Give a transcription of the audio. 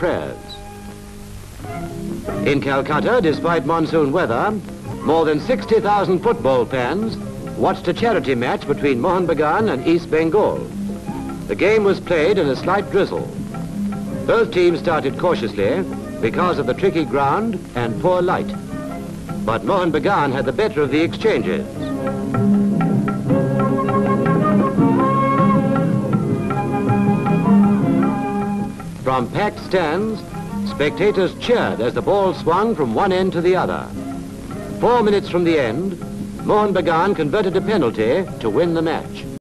prayers. In Calcutta, despite monsoon weather, more than 60,000 football fans watched a charity match between Mohun Bagan and East Bengal. The game was played in a slight drizzle. Both teams started cautiously because of the tricky ground and poor light. But Mohun Bagan had the better of the exchanges. From packed stands, spectators cheered as the ball swung from one end to the other. Four minutes from the end, Mohun Bagan converted a penalty to win the match.